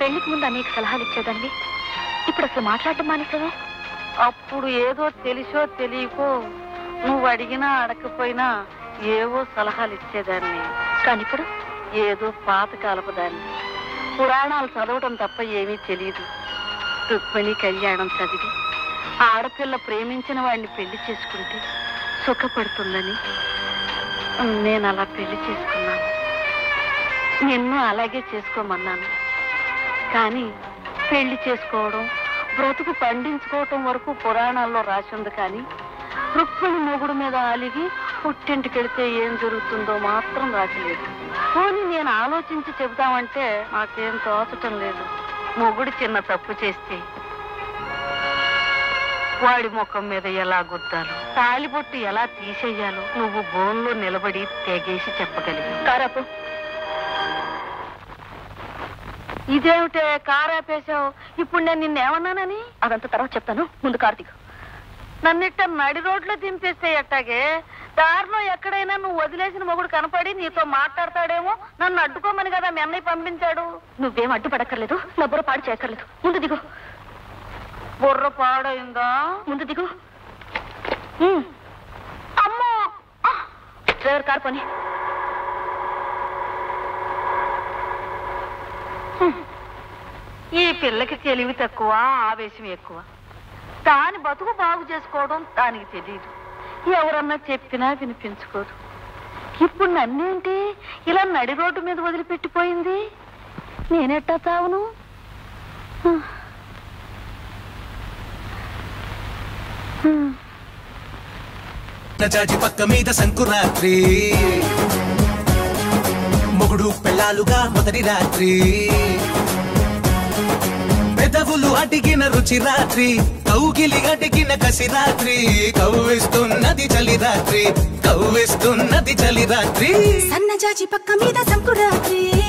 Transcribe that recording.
పెళ్ళికి ముందు అనేక సలహాలు ఇచ్చేదాన్ని ఇప్పుడు అసలు మాట్లాడటం మానేసావే? అప్పుడు ఏదో తెలిసో తెలియకో నువ్వు అడిగినా అడగకపోయినా ఏవో సలహాలు ఇచ్చేదాన్ని. కానీ ఇప్పుడు? ఏదో పాతకాలపు దాన్ని. పురాణాలు చదవటం తప్ప ఏమీ తెలియదు. రుక్మిణి కళ్యాణం చదివి ఆడపిల్ల ప్రేమించిన వాడిని పెళ్ళి చేసుకుంటే సుఖపడుతుందని నేను అలా పెళ్ళి చేసుకున్నాను. నిన్ను అలాగే చేసుకోమన్నాను. కానీ పెళ్ళి చేసుకోవడం బ్రతుకు పండించుకోవటం వరకు పురాణాల్లో రాసింది కానీ రుక్మిణి మొగుడు మీద అలిగి పుట్టింటికెడితే ఏం జరుగుతుందో మాత్రం రాసలేదు పోనీ నేను ఆలోచించి చెబుదామంటే నాకేం తోచటం లేదు. మొగుడు చిన్న తప్పు చేస్తే వాడి ముఖం మీద ఎలా గుద్దాలో తాలిబొట్టు ఎలా తీసేయాలో నువ్వు బోన్లో నిలబడి తెగేసి చెప్పగలిగావు. ఇదేమిటే కారాపేశావు ఇప్పుడు నేను నిన్నేమన్నానని? అదంతా తర్వాత చెప్తాను. ముందు కార్తీక్ నన్నిట్ట నడి రోడ్లో దింపేస్తే ఎట్టాగే దారిలో ఎక్కడైనా నువ్వు వదిలేసిన మొగుడు కనపడి నీతో మాట్లాడతాడేమో? నన్ను అడ్డుకోమని కదా మీ అన్నయ్య పంపించాడు. నువ్వేం అడ్డుపడక్కర్లేదు. నా బుర్ర పాడు చేయక్కర్లేదు. ముందు దిగు. బుర్ర పాడైందా? ముందు దిగు. అమ్మో! డ్రైవర్ కార్ పని. ఈ పిల్లకి తెలివి తక్కువ ఆవేశం ఎక్కువ. దాని బతుకు బాగు చేసుకోవడం దానికి తెలియదు ఎవరన్నా చెప్పినా వినిపించుకోదు. ఇప్పుడు నన్నేంటి? ఇలా నడి రోడ్డు మీద వదిలిపెట్టిపోయింది? నేనెట్టా చావును చాచి పక్క మీద సంకురాత్రి మొగుడు పెళ్ళాలుగా మొదటి రాత్రి. పెదవులు అడిగిన రుచి రాత్రి కౌగిలి అడిగిన కసి రాత్రి. కవ్విస్తున్నది చలి రాత్రి కవ్విస్తున్నది చలి రాత్రి. సన్నజాజి పక్క మీద సంకురాత్రి.